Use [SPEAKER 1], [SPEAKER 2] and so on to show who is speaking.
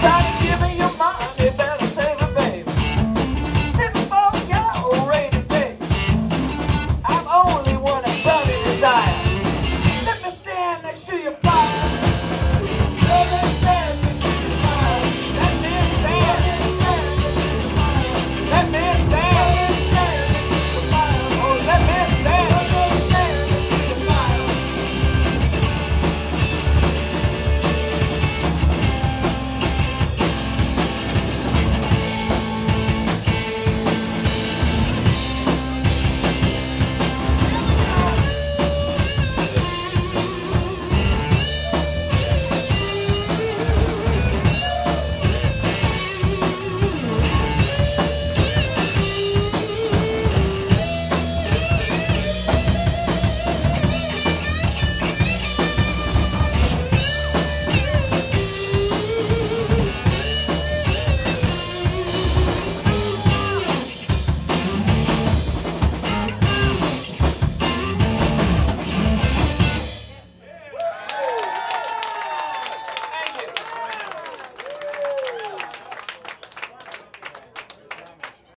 [SPEAKER 1] time.